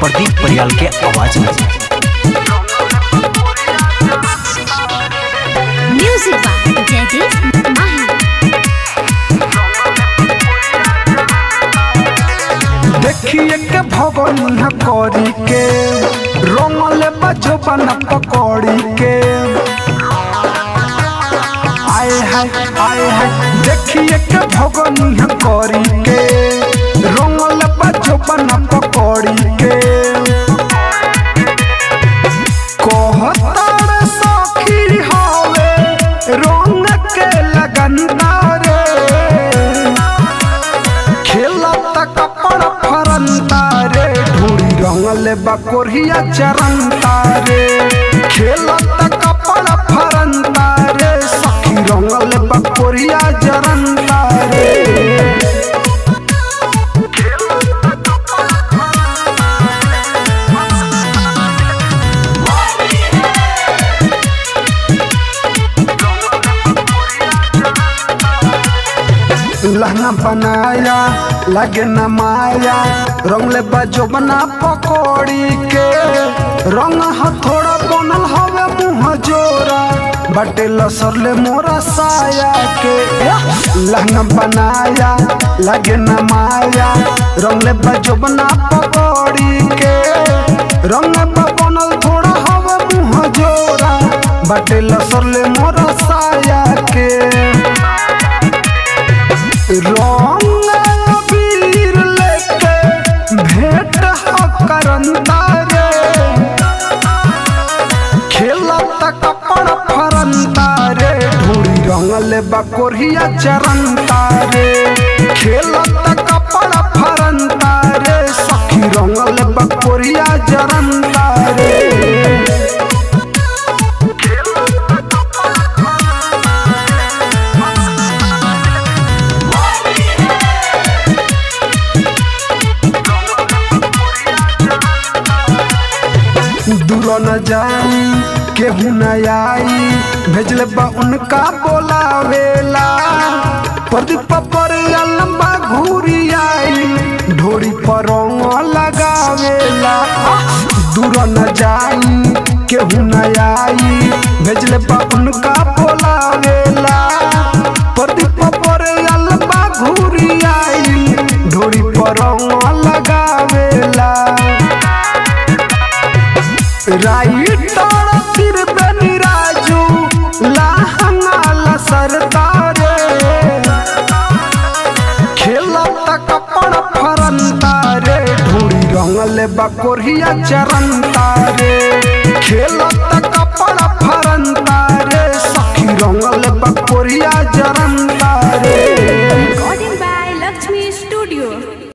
प्रदीप परियाल के आवाज़ में। म्यूज़िक जयदीप देखिए के भगनिया करी के रंगल बजो बना पकौड़ी के आए है आए है देखिए के भगनिया करी के रंगल बकोरिया चरंता रे खेलत कपड़ फरंता रे सखी रंगल बकोरिया जरंता रे। लहंगा बनाया लगे न माया रंगले बजो बना पकौड़ी के। रंग हथोड़ा बनल हवे मुँह जोरा, बटे लसर ले मोरा साया के। लहंगा बनाया, लगे न माया, रंग ले बजो बना पकौड़ी के। रंग बनल थोड़ा हवे मुँह जोरा, बटे लसर ले मोरा साया बकोरिया चरण रे खेलत कपड़ फरंता रे सखी रंगल बकोरिया जरंता रे दूर न जाई केहू न आई। भेजले बा उनका बोलावेला प्रदीप पर लंबा घूरी आई। ढोरी पर लगा लगावेला दूर न जाई, केहू न आई। बा उनका रंगल बकोरिया चरंता रे खेलत कपड़ फरंता रे सखी रंगल बकोरिया जरंता